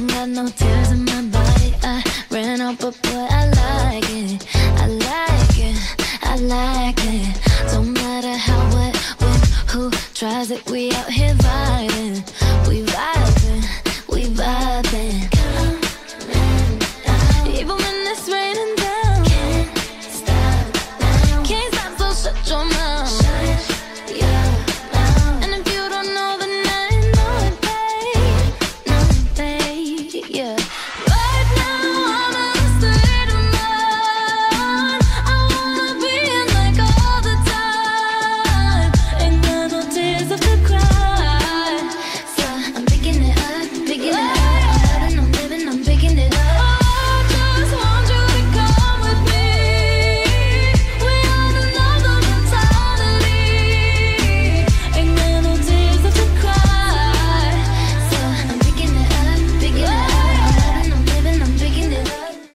Don't got no tears in my body. I ran out, but boy, I like it. I like it. I like it. Don't matter how, what, when, who tries it. We out here vibing.